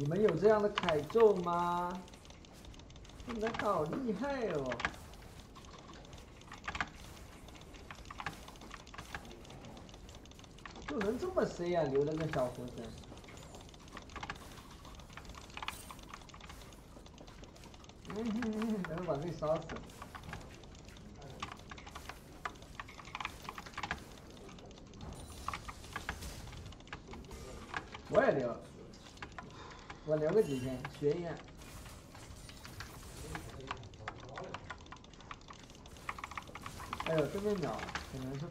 你们有这样的凯咒吗？你们好厉害哦！就能这么 C 啊？留了个小活神。嗯，能把自己烧死。我也留，我留个几天学一下。哎呦，这边鸟可能是。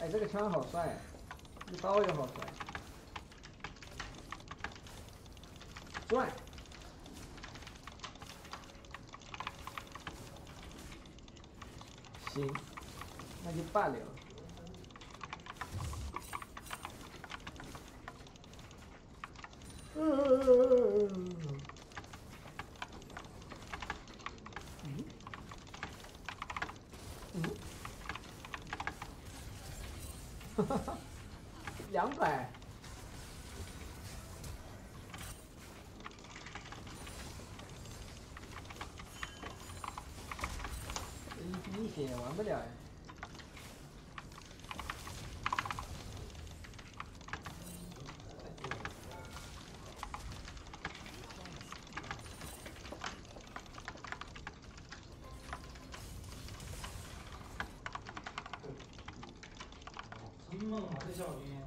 哎，这个枪好帅，这刀也好帅，帅。行，那就罢了。嗯。嗯。哈哈哈，两百。一滴血玩不了呀。陈梦华的小兵，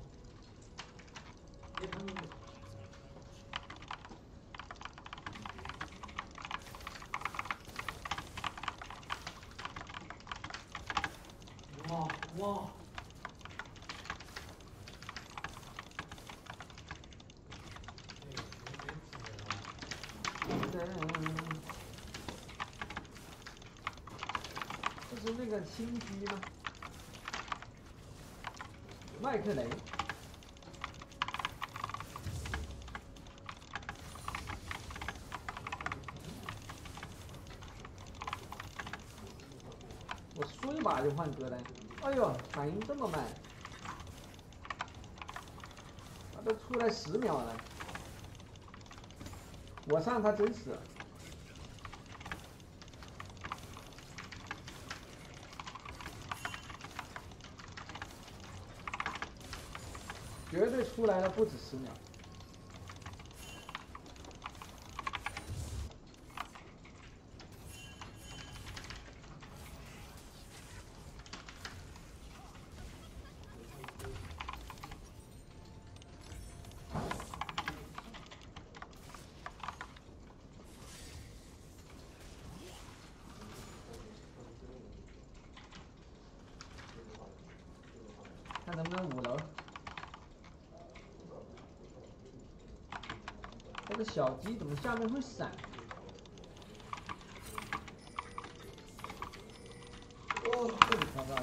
别看你。哇！这是那个新机吗？麦克雷。我输一把就换歌单，哎呦，反应这么慢，他都出来十秒了，我上他真死。绝对出来了不止十秒。看能不能五楼。这个小鸡怎么下面会闪？哦，这么夸张！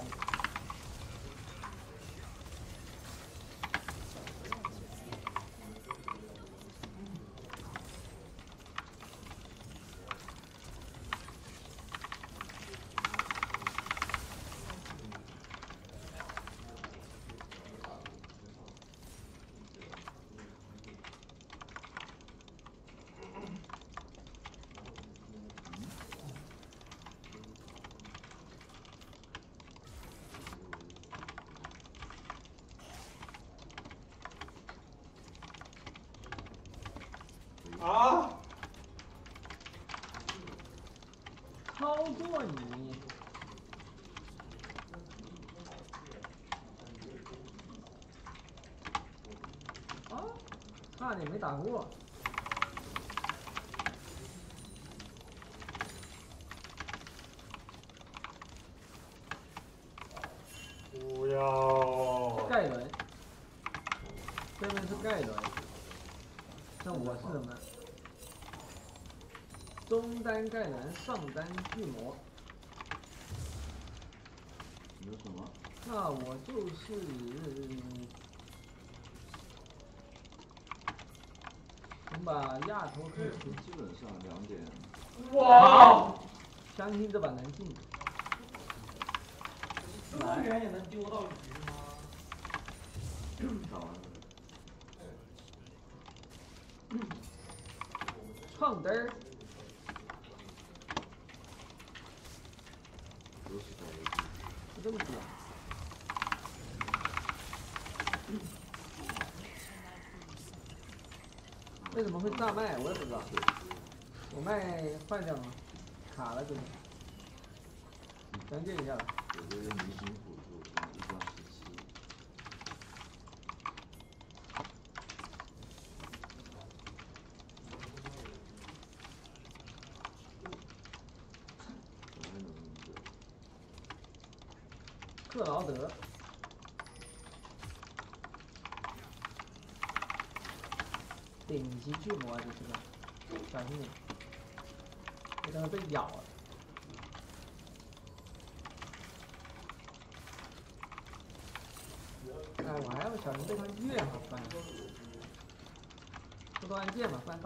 啊！操作你！啊，差点没打过。不要！盖伦，对面是盖伦，那我是什么？中单盖伦，上单巨魔。有什么？那我就是把亚头克基本上两点哇！相信这把能进。这么远也能丢到鱼吗？打完了，创嘚儿，这么点。这怎么会炸麦？我也不知道。我麦坏掉了？卡了就是。详见一下吧星辅助，一张十七，我还能对，克劳德。顶级巨魔啊，这是个，小心点，别等会被咬了。哎，我还要小心被他越嘛翻，多多按键嘛，不然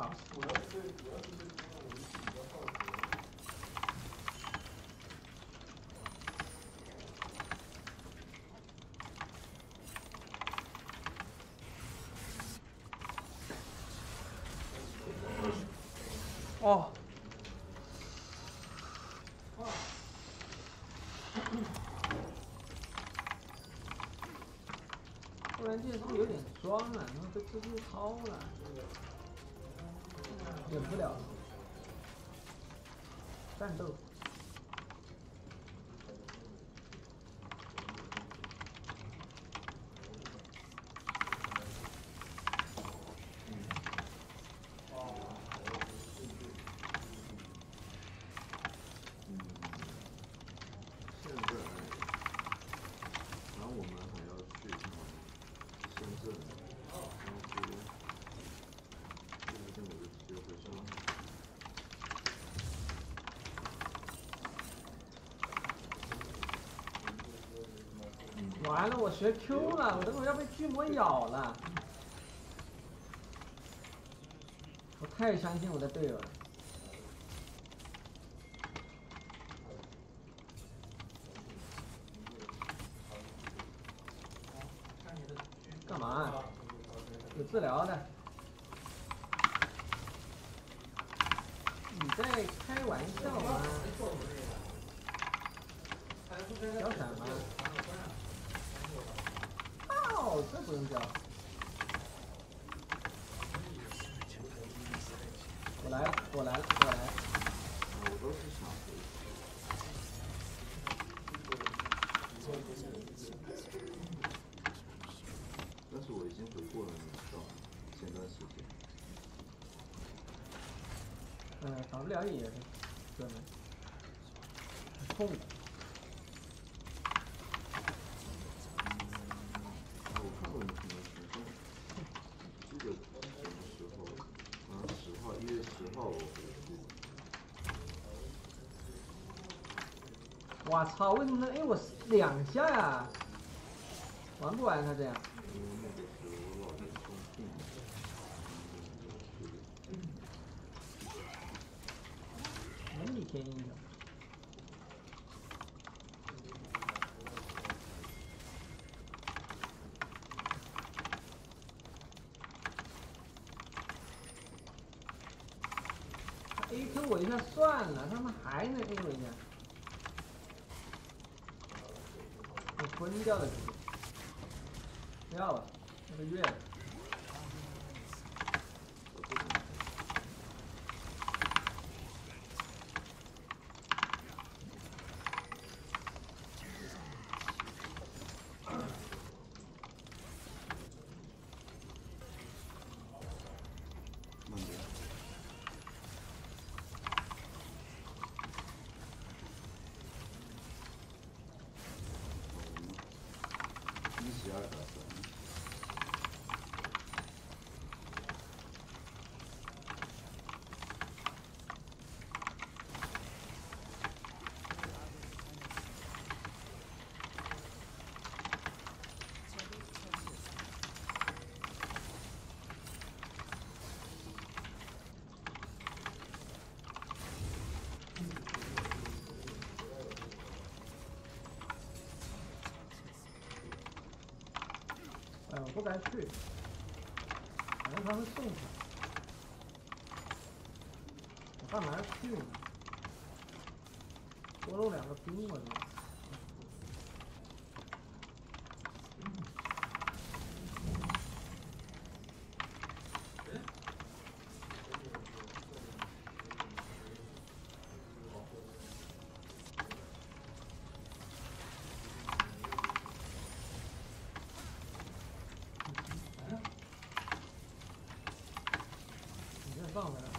突然键是不是有点装了？然后这蜘蛛掏了，忍不了。战斗。嗯，现在，然后我们还要去什么深圳，然后去，深圳我就直接回上海。完了，我学 Q 了，我等会儿要被巨魔咬了。我太相信我的队友了。干嘛啊有治疗的。你在开玩笑吗？小闪吗？哦，这不用交。我来了，我来了，我来了。我都是想回。但是我已经回过了，你知道吗？前段时间。嗯，打不了也是，哥们，痛。啊，我看过你什么群众，不记得什么时候，好像十号，一月十号我回去。我操，为什么能 A 我两下呀？玩不玩他这样？因为那个时候我老年生病，人比天阴的。他 A Q 我一下算了，他们还能 A 我一下，我昏掉不该去，反正他们送他，我干嘛要去呢？多弄两个兵吧，就。放了。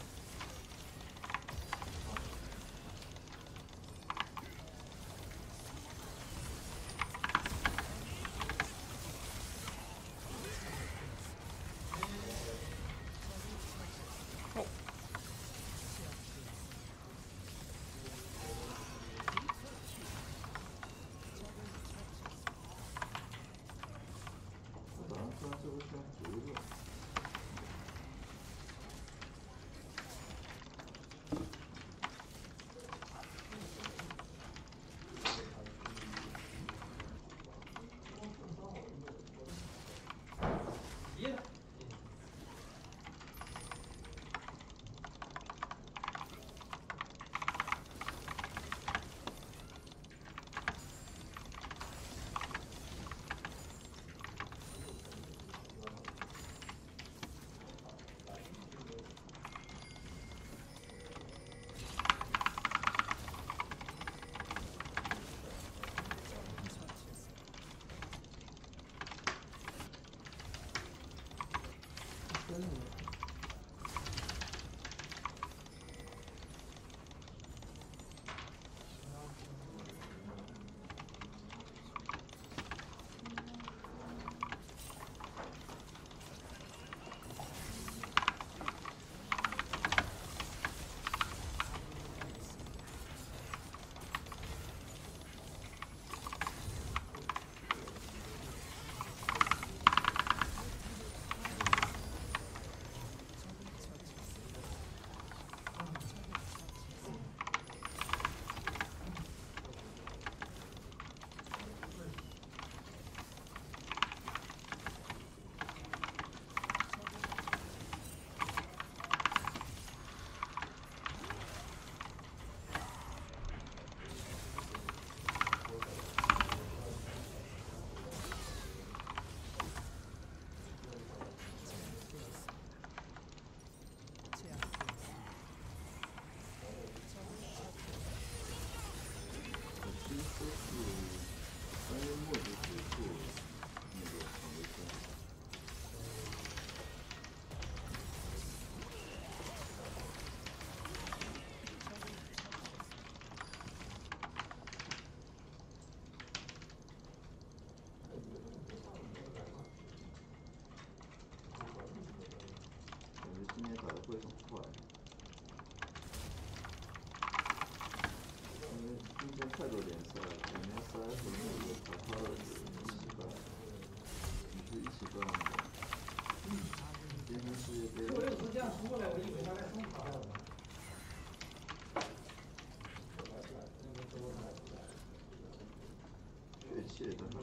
shit.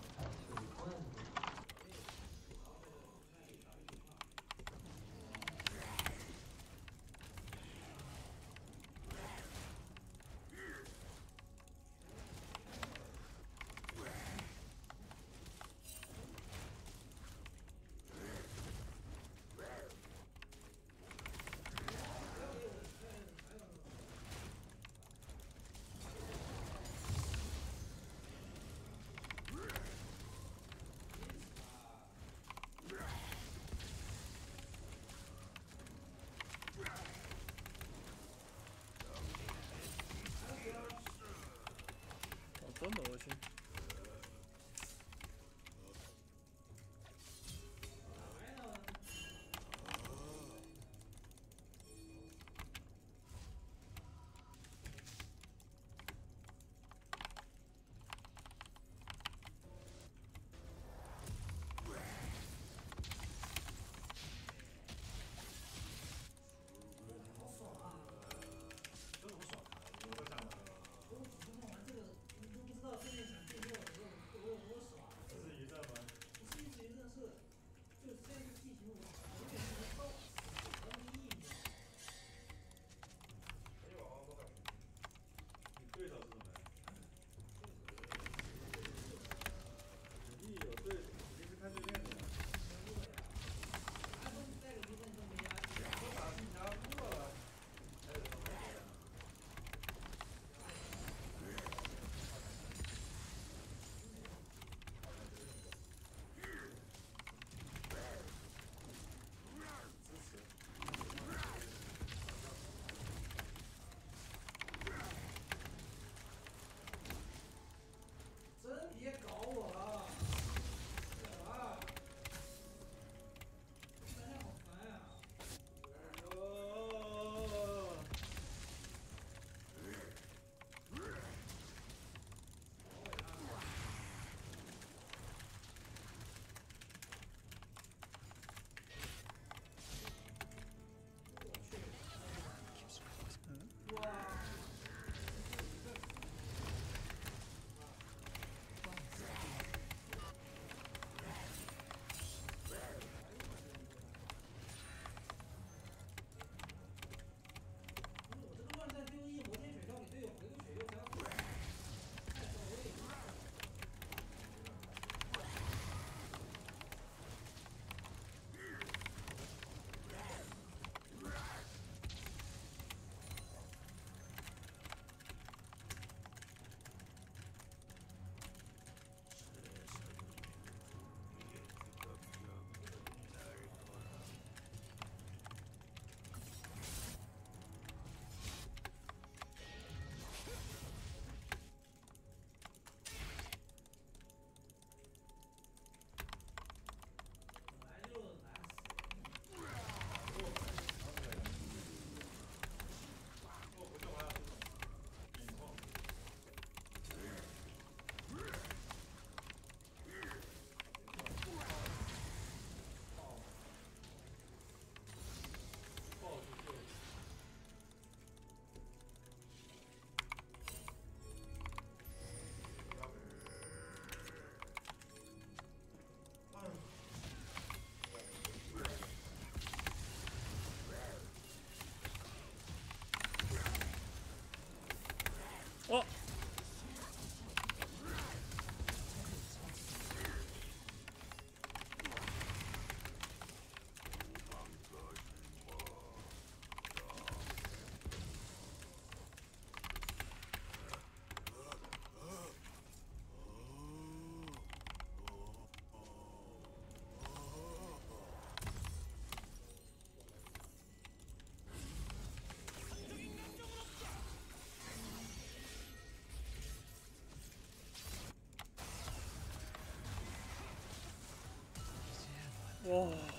哇！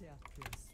Yeah, classe.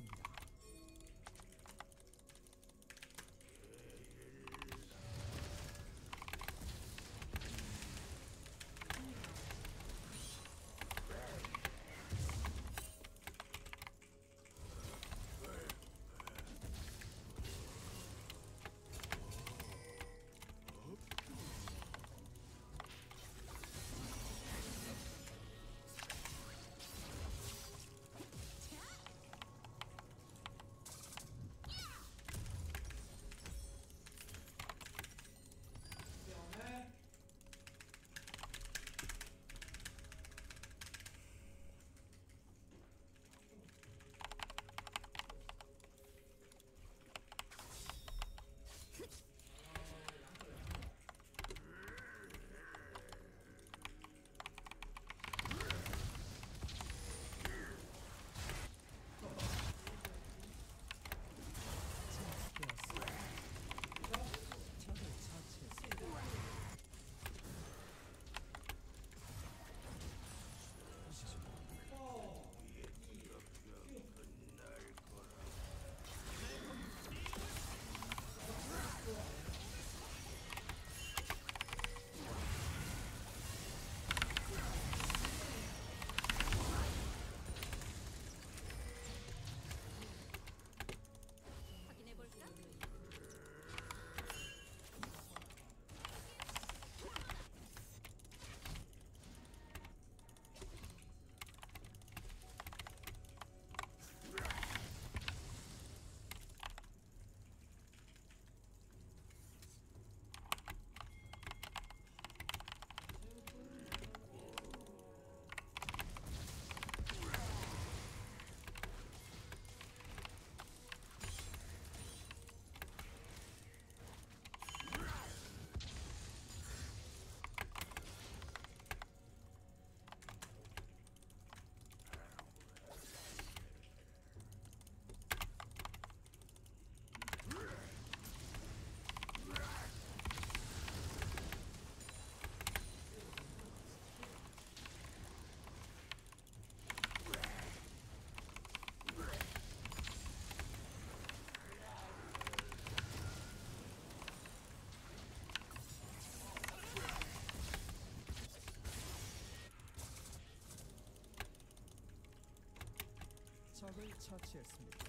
녀석을 처치했습니다.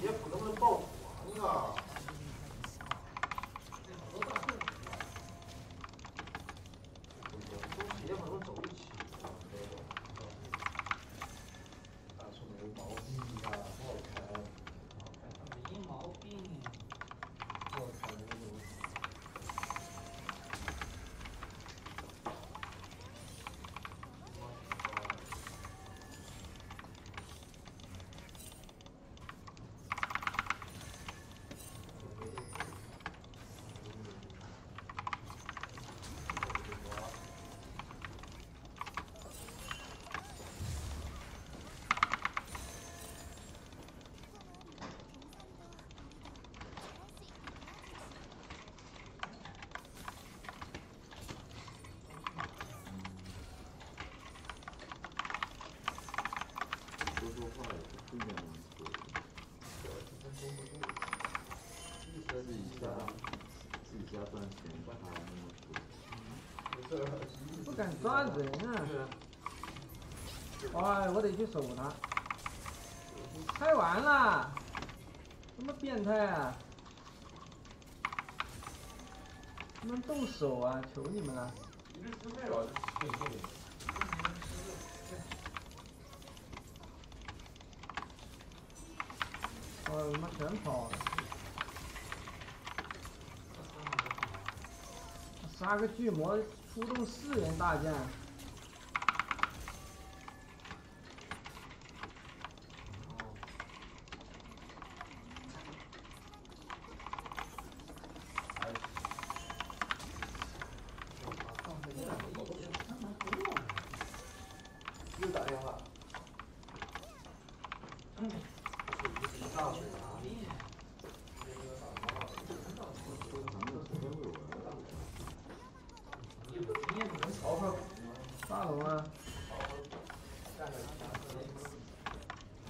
你们野普能不能抱团啊？野普能走一起啊，那种。大树没有毛病啊，不好看，没毛病。不好看那种。说话也是非常对，主要是他绷不住，自己家赚钱，他还那么苦。不敢抓人啊！哎，我得去守他。开完了，什么变态啊！他们动手啊！求你们了！一直失败了，我他妈全跑了，杀个巨魔，出动四人大将。又打电话。大水啊！曹操，大龙啊！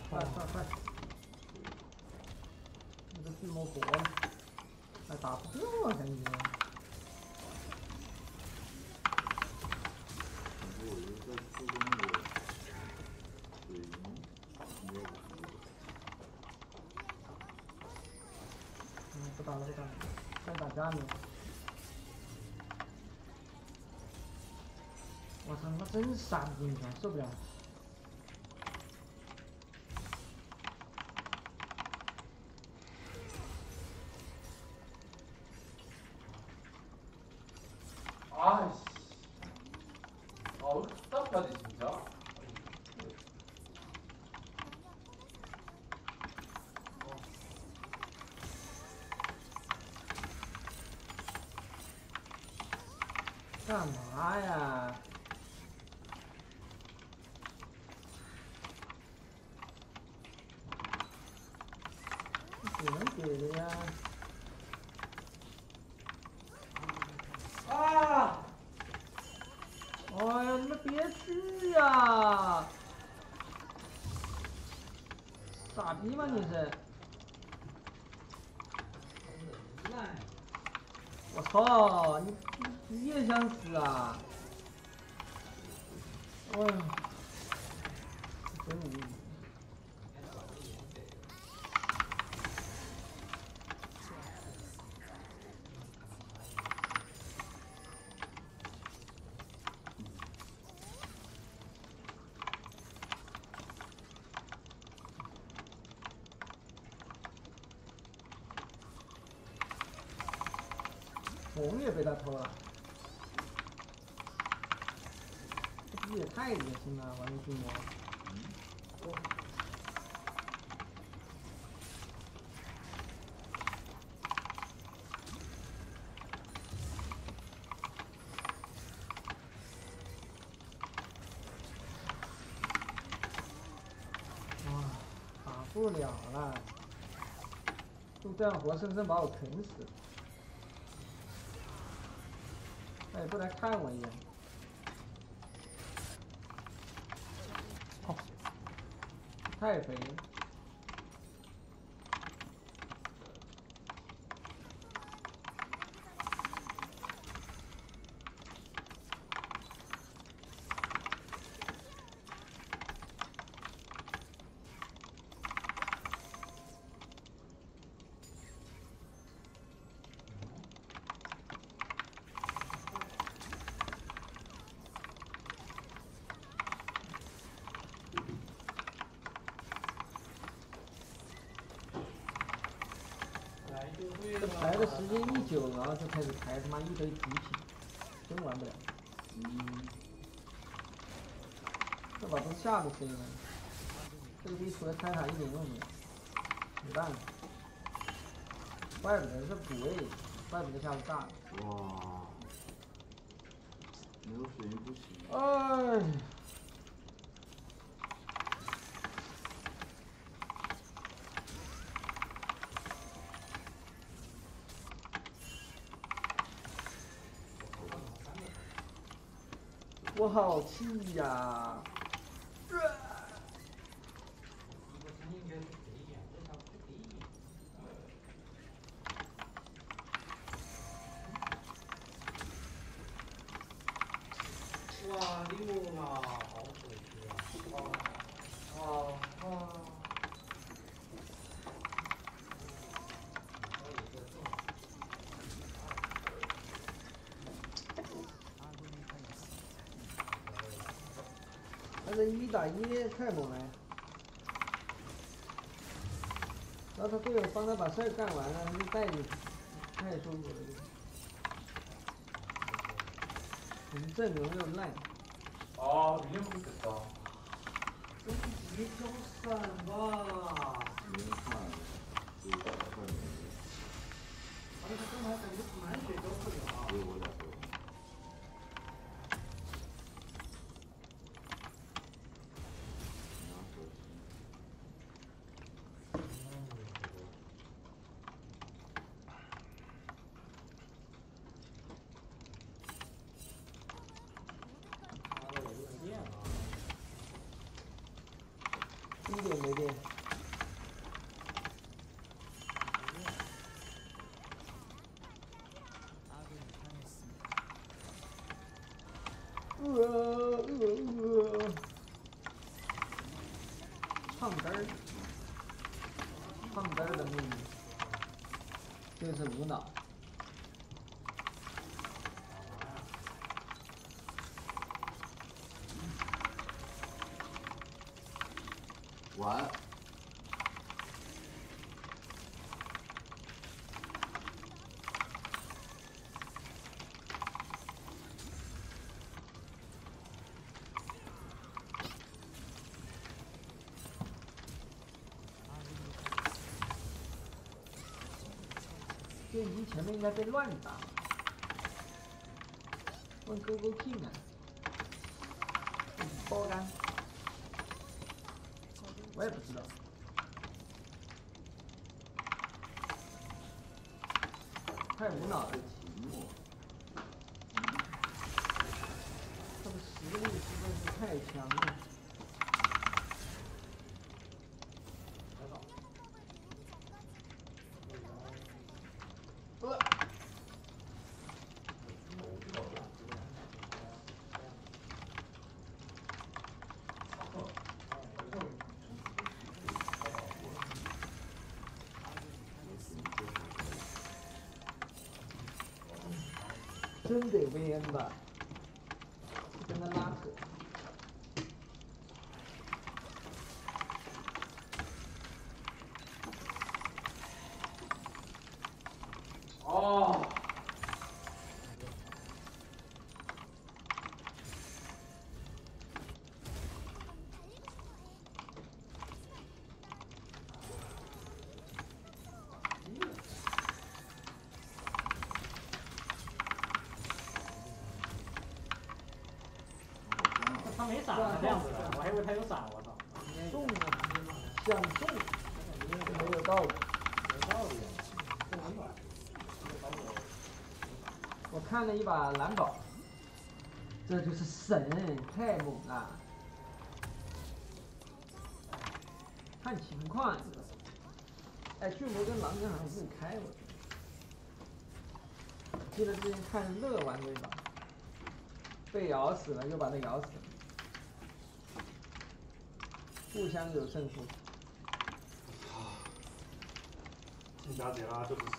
快快快！那个巨魔活了，还打不过感觉。我觉得在初中的水银没有在，打了不打，架呢。我操，他妈真傻逼，你看受不了。能给的呀。哎呀，你们别去呀！傻逼吗你是？我操，你你也想死啊？哎呀，真无语。被他偷了，这逼也太恶心了，玩个巨魔。哇，打不了了，就这样活生生把我啃死。过来看我一眼。好，太肥了。时间一久，然后就开始排他妈一堆毒品，真玩不了。嗯，这把都吓得飞了，这个逼除了开塔一点用没有，没办法。怪不得是补位，怪不得下次炸了。哇，没有水银不行。哎，我好气呀、一打一太猛了呀！然后他队友帮他把事儿干完了，他就带进去，太舒服了。我们阵容又烂， 아, 밀려 먹겠다. 좀 밀쳐보산 봐. 没人看，所以快快没了， 아니, 잠깐만, 일단 呃呃呃，胖嘚儿，胖嘚儿的命运就是无脑。完。电机前面应该被乱打。问 QQ King 啊，包干，我也不知道。太无脑了，题目，他的实力实在是太强了。呃真得 VN 吧，跟他拉扯。 아. 아, 他没闪啊，这样子的，我还以为他有闪，我操！中啊，想中，没有道理。有道理，这很短。我看了一把蓝宝，这就是神，太猛了。看情况，哎，巨魔跟狼人好像不开我。记得之前看乐玩过一把，被咬死了，又把他咬死了，互相有胜负。进甲姐啦，就是死。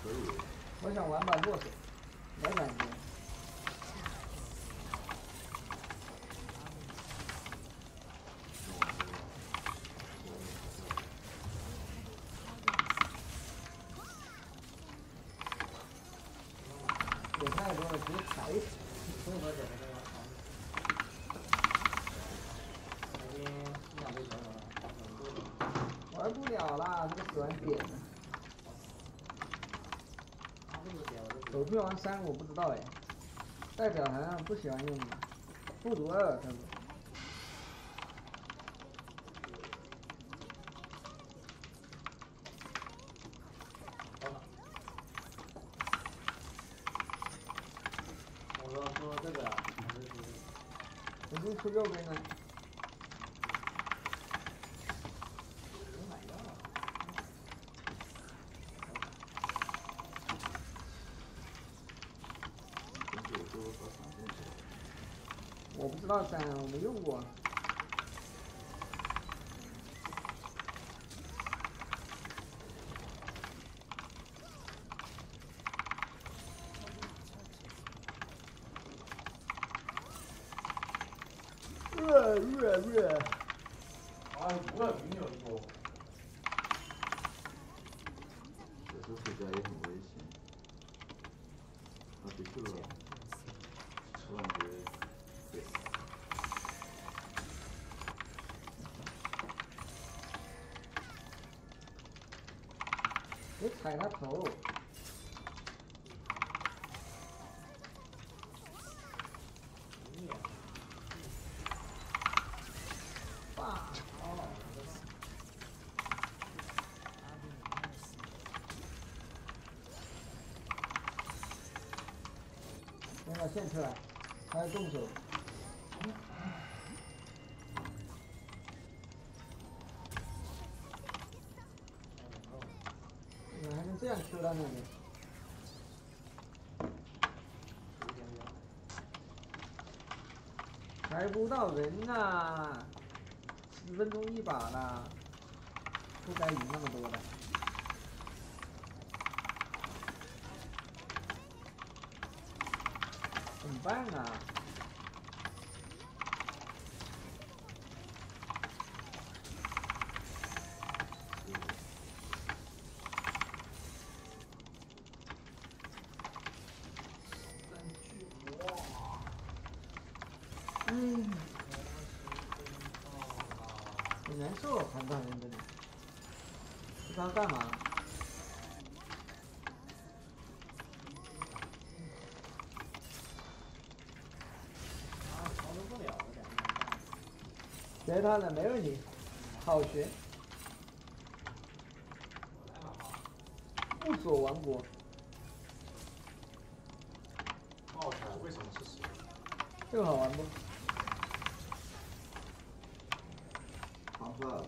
可以。我想玩把弱手，了啦，这个喜欢点了。他这个点我就狗屁王三我不知道哎，代表好像不喜欢用复读二，他说。好了。我说说这个还是说肯定出右边呢。没买到。跟这个多多少少用过。但我没用过。热月月！踩他头，把，给现出来，开动手。能这样 Q 到那里？有点远。抬不到人呐、十分钟一把了，不该赢那么多的。怎么办啊？学他的没问题，好学。不锁王国，冒出来为什么是十？这个好玩不？唐斯尔斯，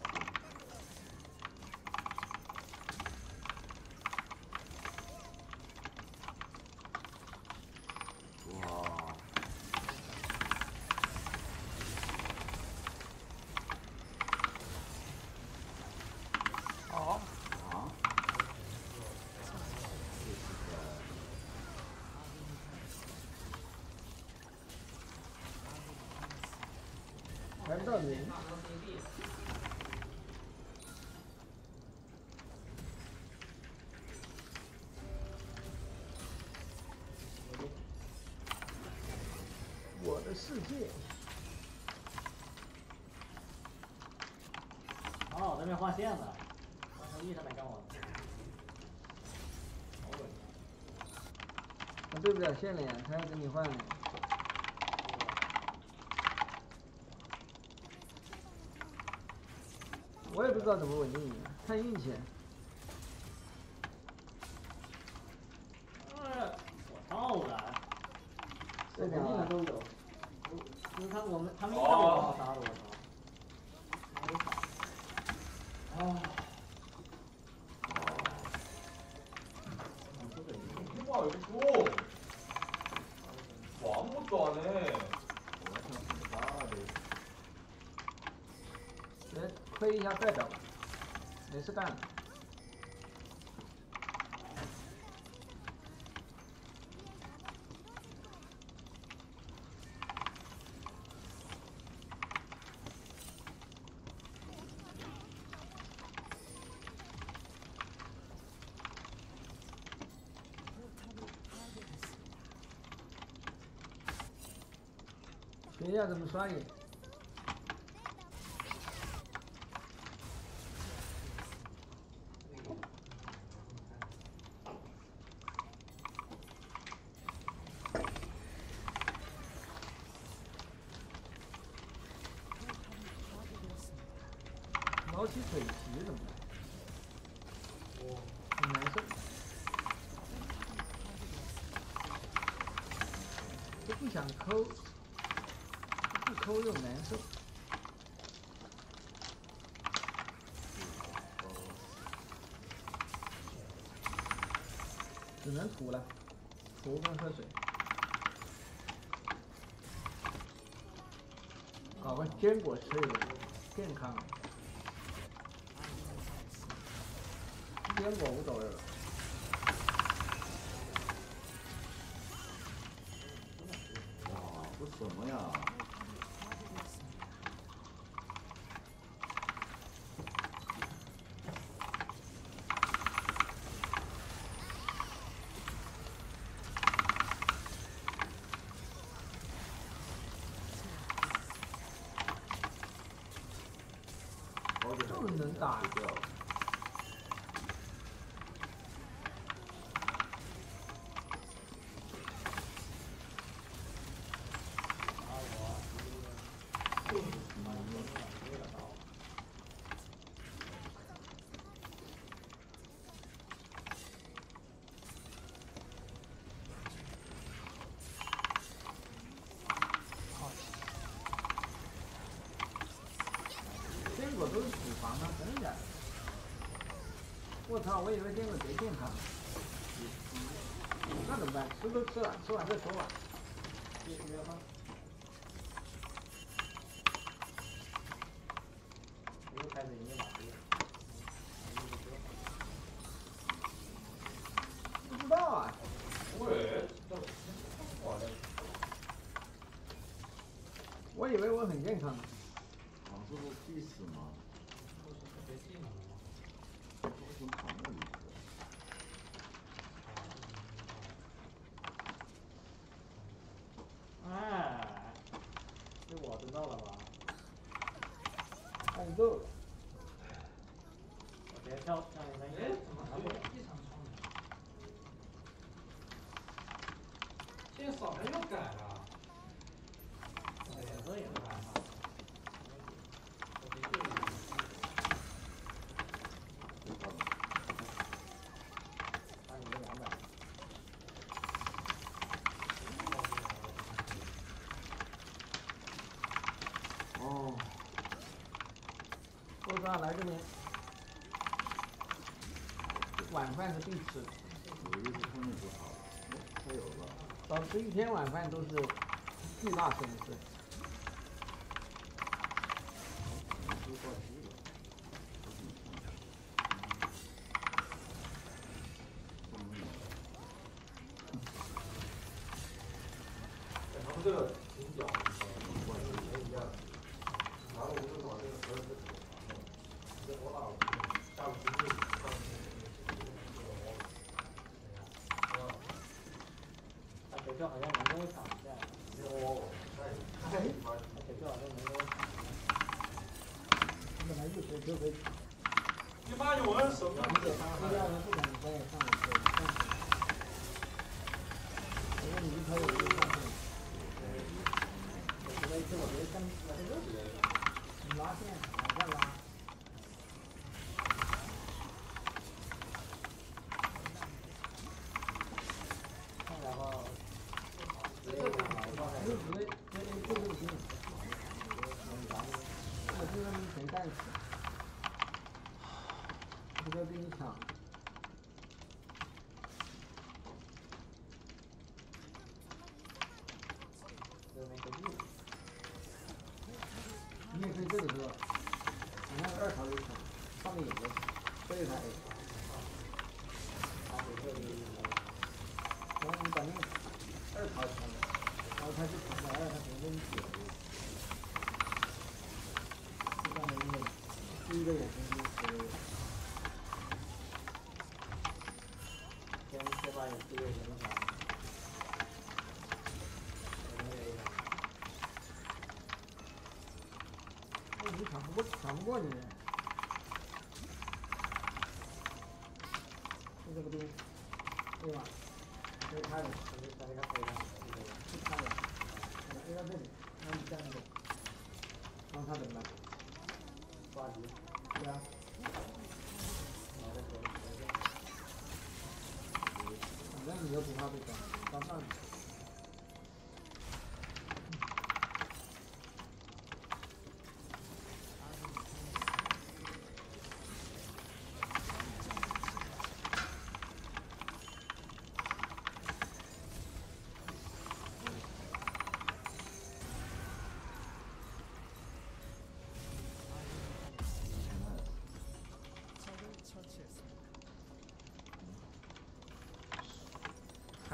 哇，啊，啊，这是在还不到你。我的世界。哦，那边换线了，换成一他来干我。他对不了线了呀，他要跟你换。不知道怎么稳定赢，看运气。你代表，没事干了。别要怎么刷野？能涂了，涂跟喝水。搞个坚果吃一点，健康。坚果无所谓了。大一个打不掉了。坚果都是脂肪吗？真的假的？我操！我以为电子贼健康。那怎么办？吃都吃了，吃完再说吧。继续约吗？又开始已经马了。不知道啊，喂，这我的我以为我很健康。啊，这不是必死吗？别技能了吗？为什么跑那里去了？哎，这我知道了吧？看够了。我直接跳跳一个哎，怎么还有异常窗呢？现在扫描又改了。脸色也是白嘛。我的确是这到了。哦，豆沙来这边，晚饭是必吃的，我一直看那就好了。哎，太有了。保持一天晚饭都是巨大损失。都挂机了。后面哎他们这个挺屌的，我也一样。然后我就把这个盒子给我拿了，我老下午去上他学校好像能跟我抢一下，哦，太太他妈他学校好像能够。本来就学就可以，你妈有人手上这样人不敢再上学。如果你一开始就上去，我觉得一次我觉得上来这个你拉线往下拉，看然后。这个就直接直接就这个给你，我就让你全带死，不就给你抢。就是那个玉，你也可以这个时候，你看二条就抢，上面有个，这一台 A，他给这里然后你把那个二条抢了，然后他就抢不来了，他只能给你解决。就这样的一个第一个眼神就是先先把你这个什么，不抢不过你。这个兵对，对吧？可以看的，可以看这个可以的，去看的，飞到这里，然后你这样走，让他怎么办？抓急，对啊。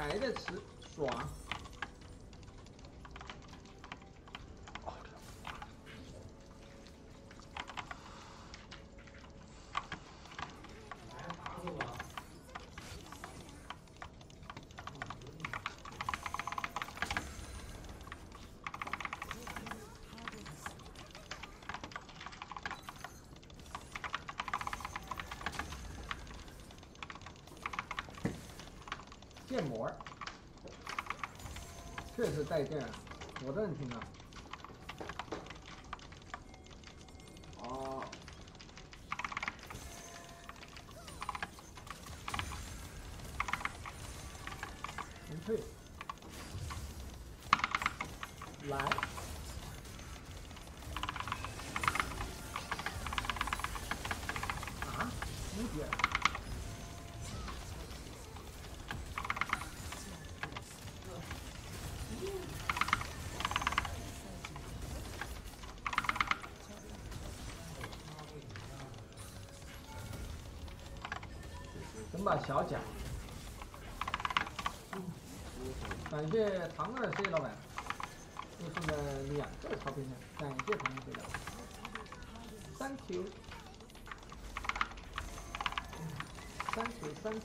还在吃，爽。面膜确实带劲啊我都能听到。整把小贾。感谢唐二，谢谢老板，又送了两个超频的，感谢唐二谢老板，Thank you，Thank you，Thank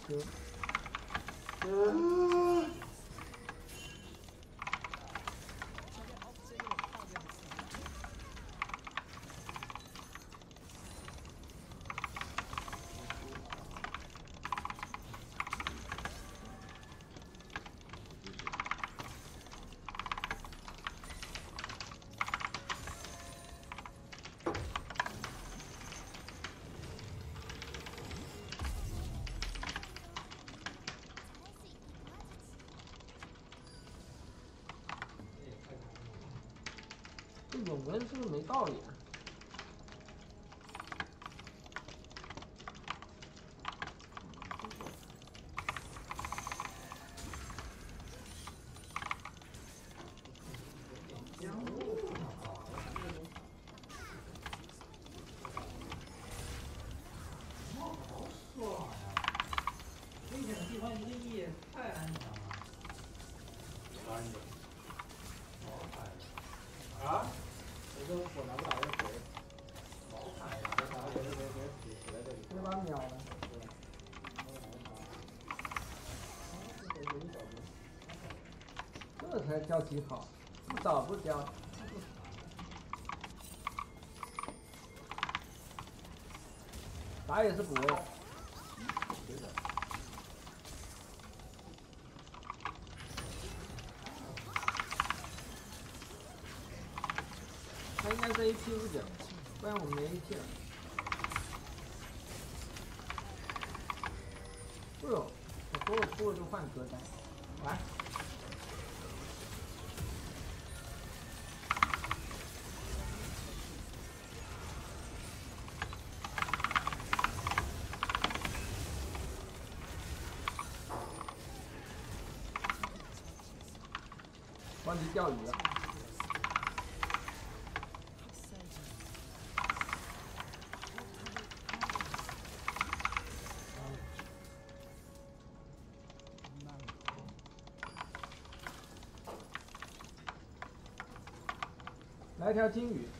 you。这永文是不是没道理啊？危险的地方一定义太安全了。安全。啊？我说我拿不打这谁？毛牌呀！我拿别别别别死死在这里。这把秒了，这才叫极好，这么早不交。打也是补位，他应该是 AP 五九，不然我们没 AP 了。哎呦，我说我出了就换歌单，来。钓鱼了。来条金鱼。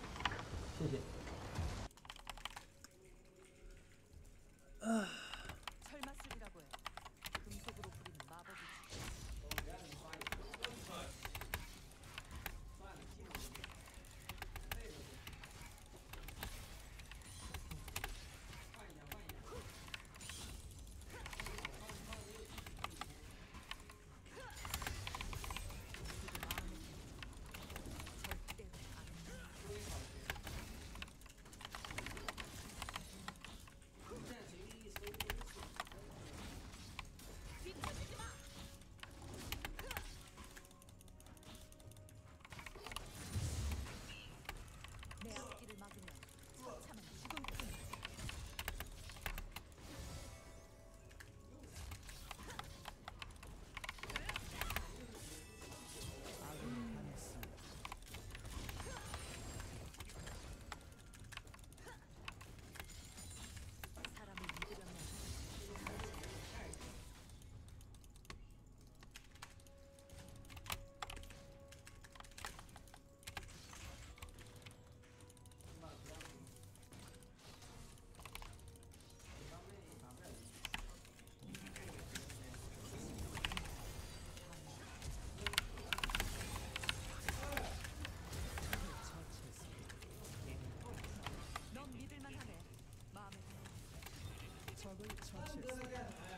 大哥你干啥呀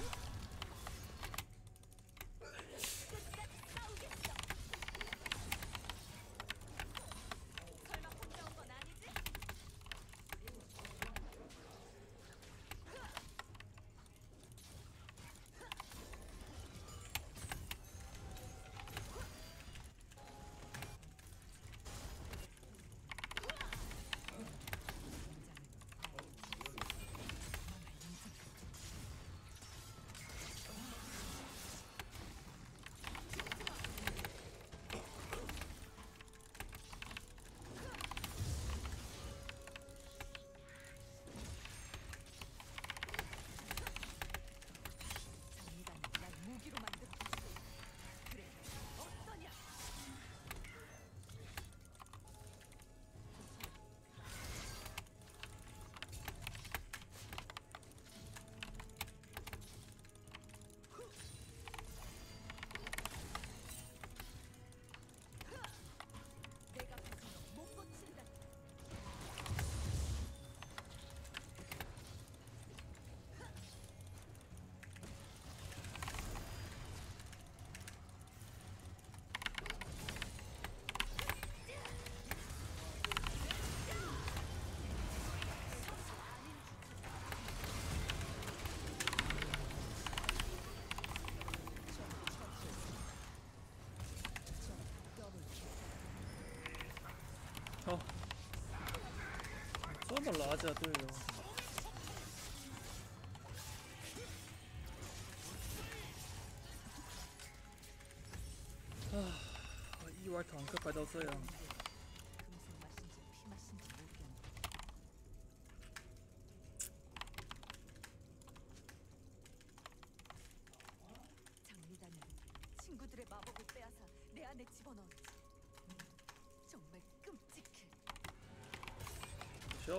这么拉架队友，啊，意外坦克排到这样，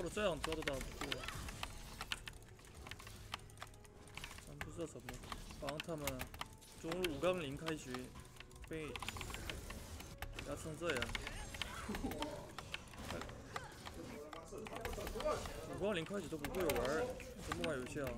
我这样抓都打不过，咱不知道怎么帮他们中午五杠零开局被压成这样。五杠零开局都不会玩儿，怎么玩游戏啊？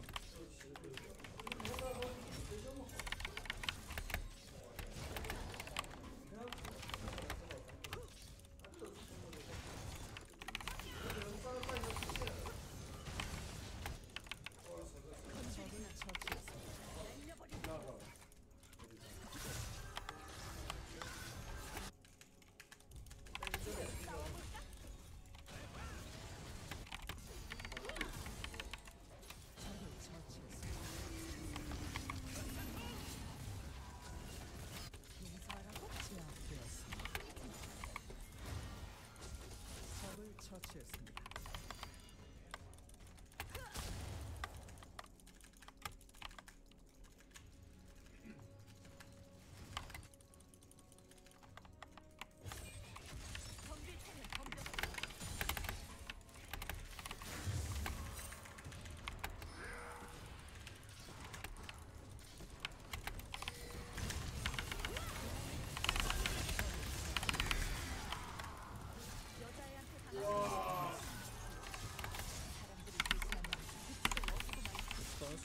честно.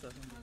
얻고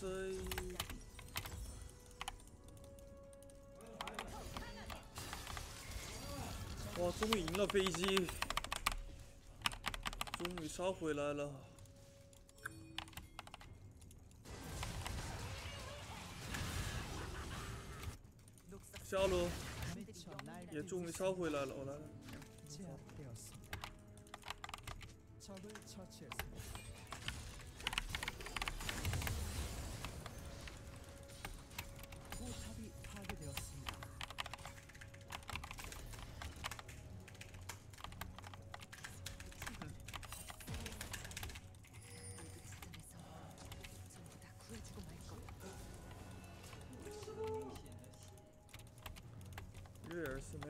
衰。哇，终于赢了飞机，终于杀回来了。下路也终于杀回来了，我来了。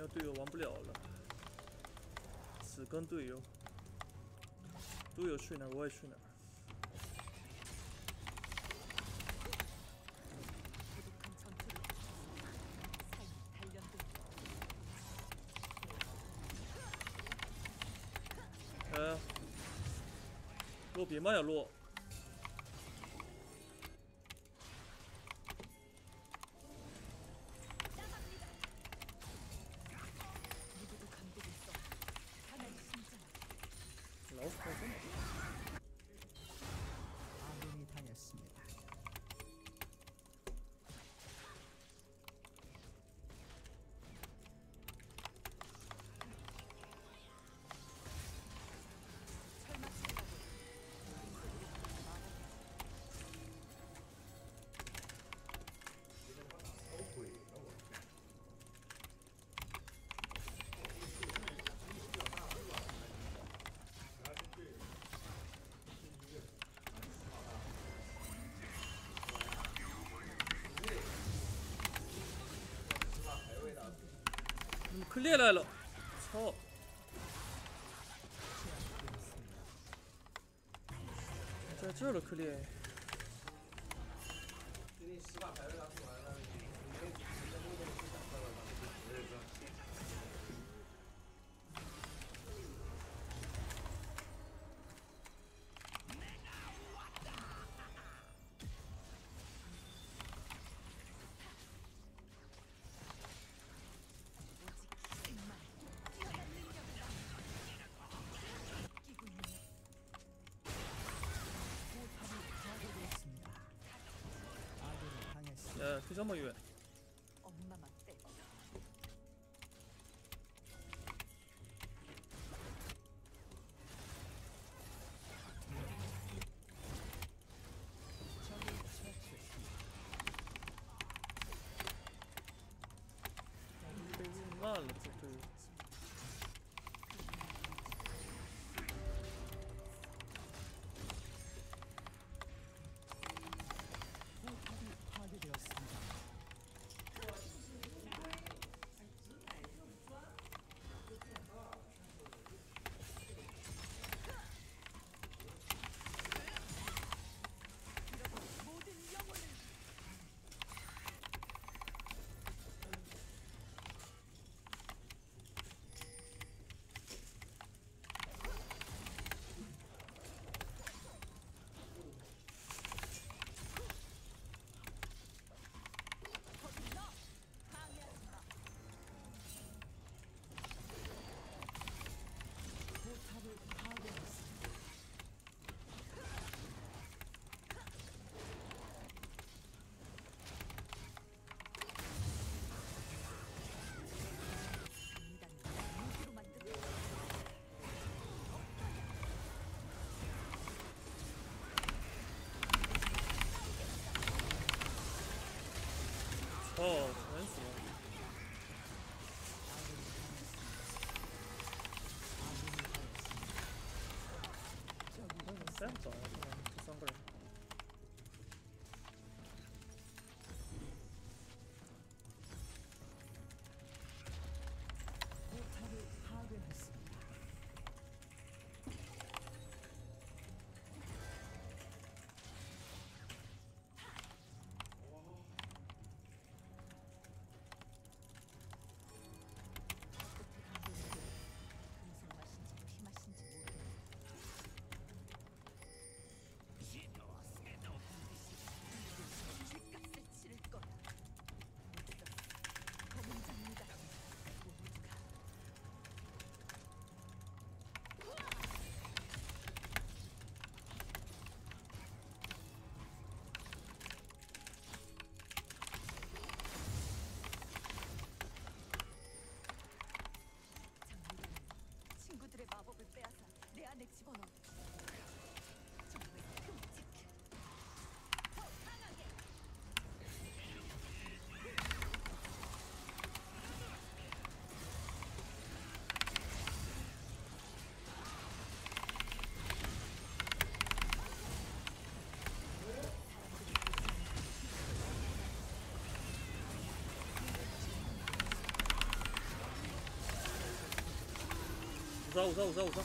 队友玩不了了，只跟队友，队友去哪儿我也去哪儿。哎，落别骂呀落。猎来了操在这儿了克烈呃，就这么远。Oh. 我说我说我说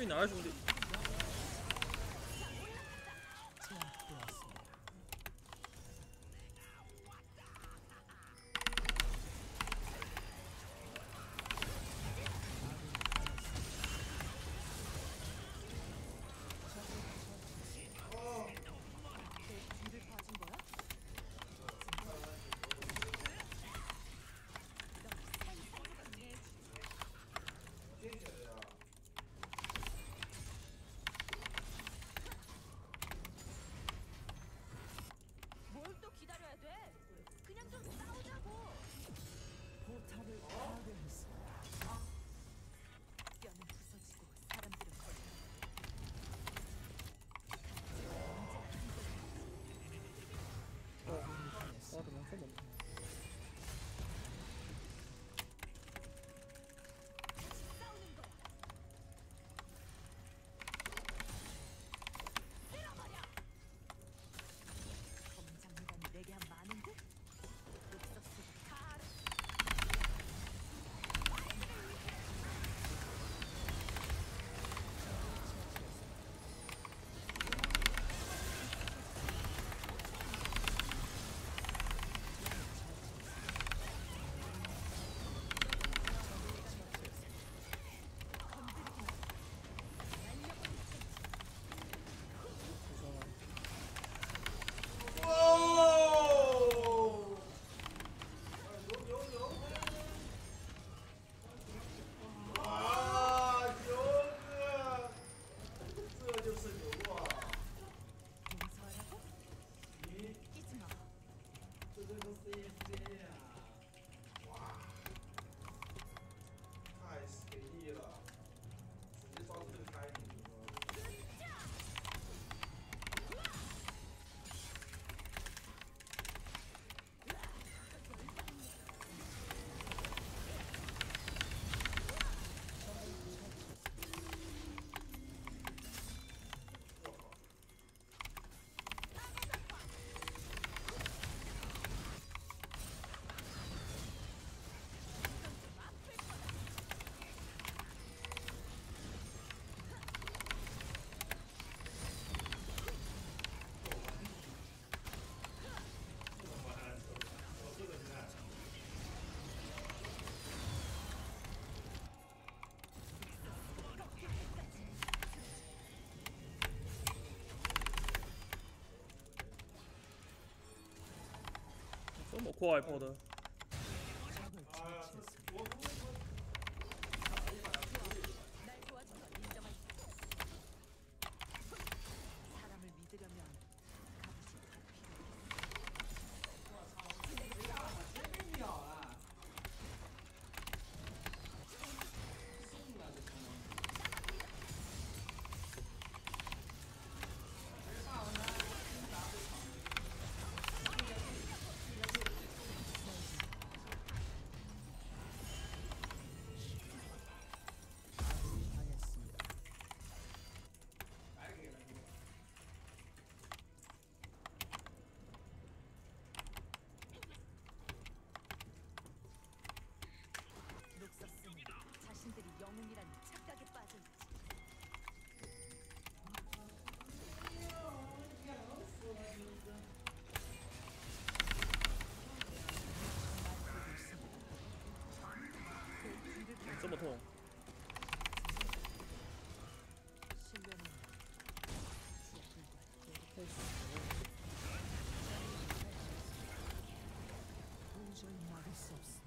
去哪儿，兄弟？破坏破的。 공. 운전히 막을 수 없어.